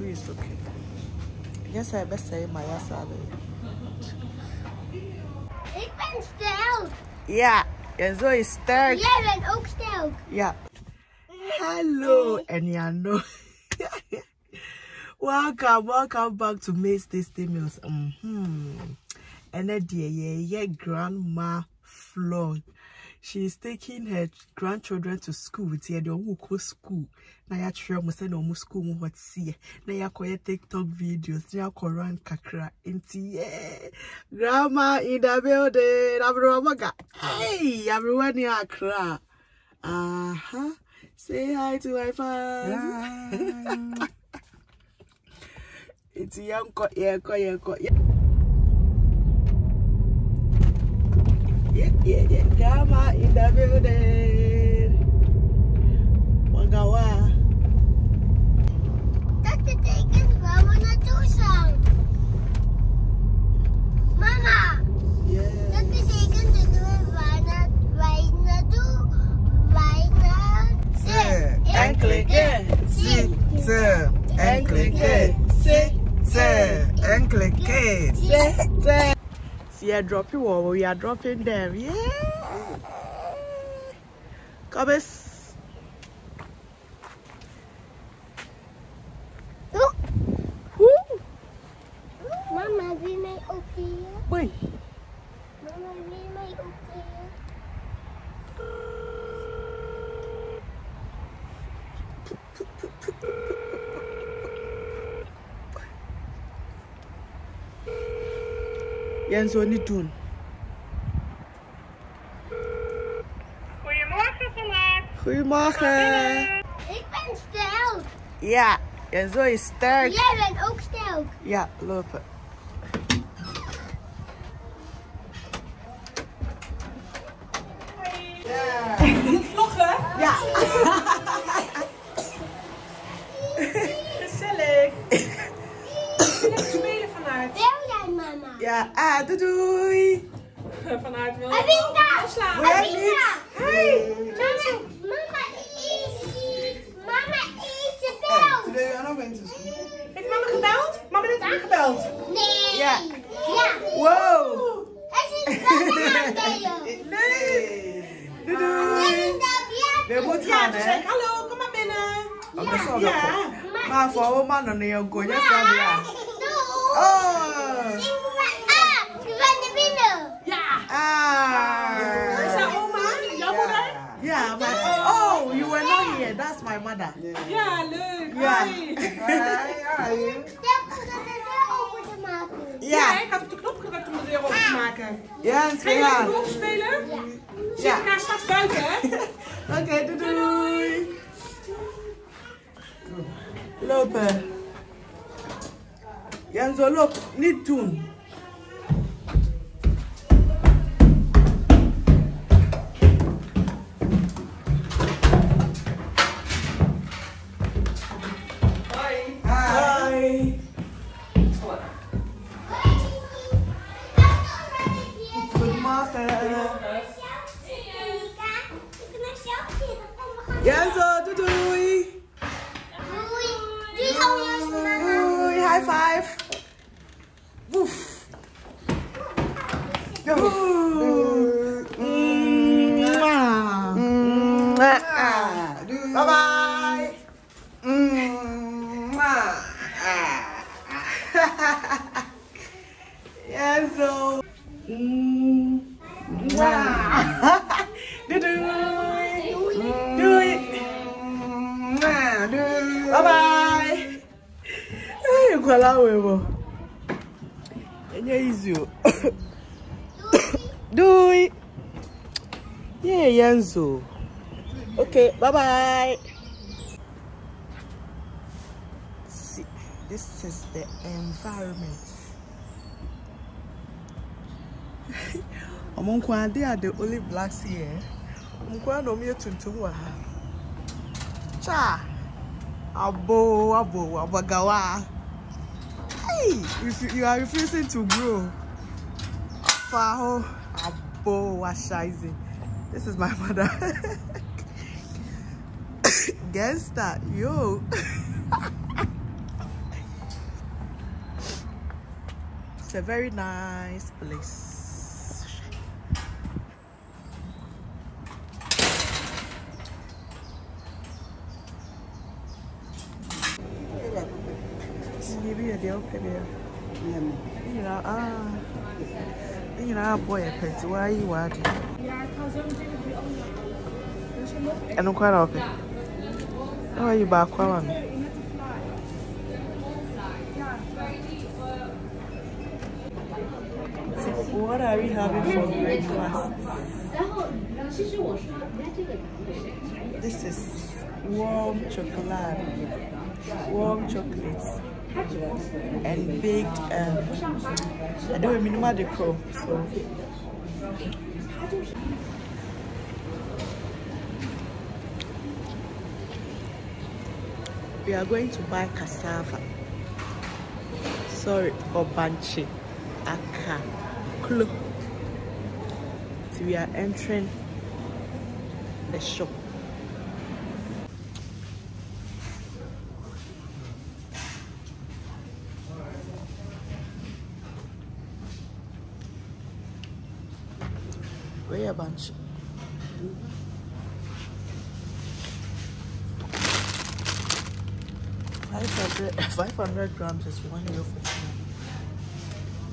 two is okay. Yes, I best say my salad. Ik ben sterk. Ja, en zo is sterk. Jij bent ook sterk. Ja. Hello, and you know. welcome, welcome back to May's Tasty Meals. Mm-hmm. And then, dear, yeah, yeah, grandma Flo. She is taking her grandchildren to school with her. They will go school. Na ya try mo say no mo school mo what see. Na ya ko TikTok videos. Na ya ko run kakra. Inti yeah. Grandma in the building. Everyone. Hey, everyone in Accra. Uh-huh. Say hi to my fans. it's young ko yeah ko yeah yeah. Yeah, yeah. Grandma in the building. Wagawa. I drop you over. We are dropping them. Yeah. Come eens. Woe. Mama, je mij optillen? Wait. Mama, wil je mij Jens, wat niet doen. Goedemorgen vandaag. Goedemorgen. Ik ben sterk. Ja, Jens is sterk. Jij bent ook sterk. Ja, lopen. Vloggen? Ja. Ja, ah, doei doei. Van harte wil je mama Hey. Mama, mama is... Mama is gebeld. deed je aan mama Heeft mama gebeld? Mama net aangebeld. Nee. Ja. Ja. Wow. Het is mama Nee. Doei doei. We moeten gaan, hè? Ja, hallo, kom maar binnen. Oh, ja. Ja. Maar voor mannen niet ook. Ja. Oh. Mother. Ja, leuk. Ja. Hoi. Step om de deur open te maken. Ja, Ja, ik had op de knop gedrukt om de deur open te maken. ja, Ga je lekker ja. golf spelen? Ja. Zie Ja. elkaar straks buiten, hè? Oké, doei doei. Lopen. Janzo, loop. Niet doen. High five. Oeh. Mwah. Mwah. Bye bye. Mwah. Janzo. Mwah. Doei Kwala wewe. Enye easy o. Doei. Yeah, Yanzo. Okay, bye bye. See, this is the environment. Omonkwa, they are the only blacks here. Omonkwa no me tuntum wa ha. Cha. Abo, abo, abagawa. Hey, if you, are refusing to grow. Faho Abo Washaizi. This is my mother. Gangster, yo. it's a very nice place. Deal, maybe. You know, ah, you know, boy, a pet. Why you want? And quite okay. How are you back, one? What are we having for breakfast? This is warm chocolate, warm chocolates, and baked. Um, I know what they call. So. We are going to buy cassava. Sorry, or banche, aka, klo. So we are entering the shop. A bunch? Five hundred, five hundred grams is one euro for.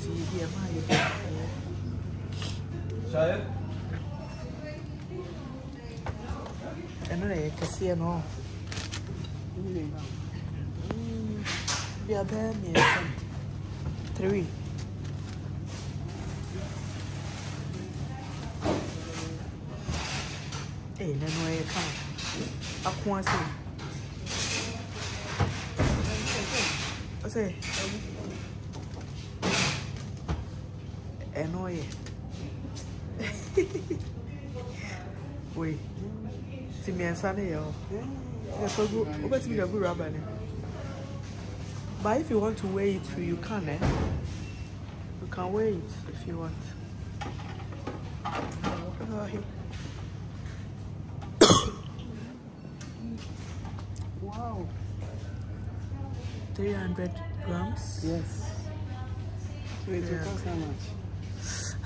See, here, my, ɛno na ɛyɛ kɛseɛ no bia bɛyɛ mmiɛnsa three na no ɛyɛ kama ako ase ɔsɛ ɛno yɛ wei nti mmiɛnsa no yɛ hɔ yɛsɛ gu wobɛtumi de agu rubber no but if you want to weigh it you can eh? You can weigh it if you want. Oh, Wow. 300 grams Yes. So it will Yeah. cost how much?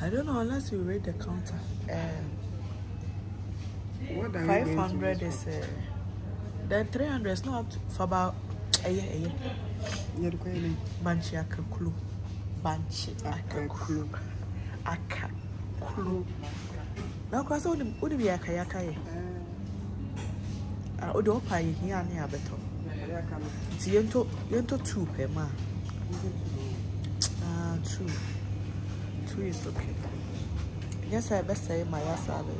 I don't know unless you read the counter. Um, What are we five going to hundred use is uh, then three hundred is not up to, for about a year, a year. for? Yeah, the queen. Banchi akakulu, banchi akakulu, akakulu. Now, cause all the all the yaka yaka ye. Ah, all the opa here and here better. Nti yento yento two per ma. Ah, two. Two is okay. Yes, I best say my wasabi.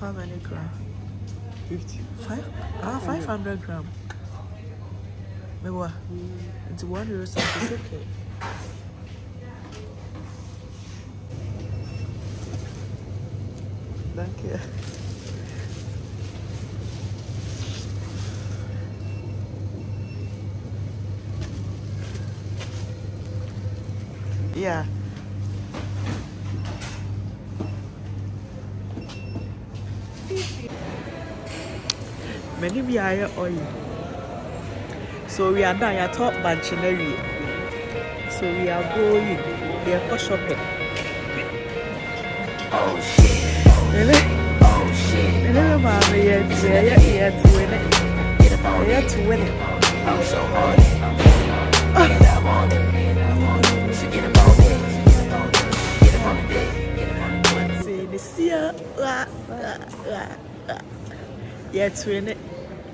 How many gram? Fifty. Five? Ah, 500 gram. Mewa. Into one euro cent is okay. Thank you. Yeah. Many be higher oil. So we are done. Your top banchinary. So we are going. We are go shopping. Really? oh shit, Really, mommy, yeah, yeah, yeah, to win it. get up on Yeah, to win it. I'm so horny, I'm so horny. Get up on it, get up on it. So get up on it, get up on it. Get up on the get on the this year, to win it.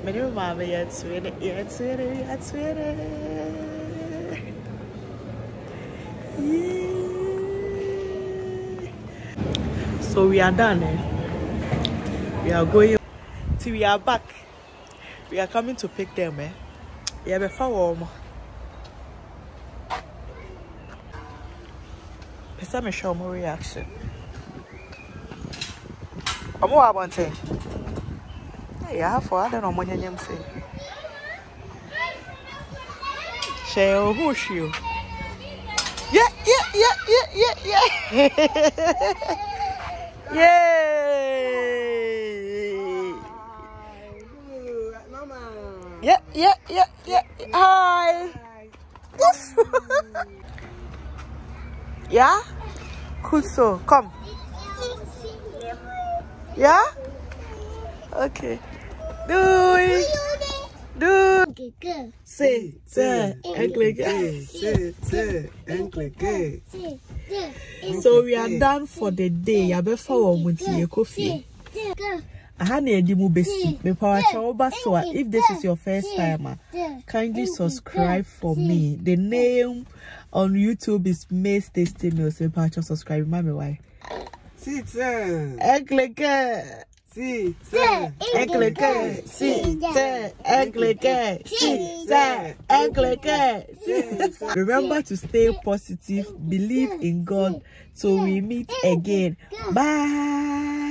Many mommy, yeah, to win it. Yeah, to win it. Yeah, to win it. Yeah. So we are done. Eh? We are going. Till we are back. We are coming to pick them. Eh? Yeah, before warm. Pesa me show more reaction. I'm what Ọmụ wa abọnten. Ee, afọ adị na ọmụ nyenye m sị. Hyɛ ohu hwi o. Ye yeah, yeah, yeah, yeah, ye. Yay! Yeah, yeah, yeah, yeah. Hi. Woof. yeah? So, come. Yeah? Okay. Do it. Do Good. Say, say, and click. Say, say, and. So we are done for the day. Yabefa wo muti ye kofi. Aha na edi mu besi. Me power oba so a if this is your first time, ah, kindly subscribe for me. The name on YouTube is May's Tasty Meals. Me power subscribe. Mami why? Sit, sir. And click. Sit, sir. And click. Si, say, and. Si, say, and click. Remember to stay positive, believe in God. So we meet again. Bye.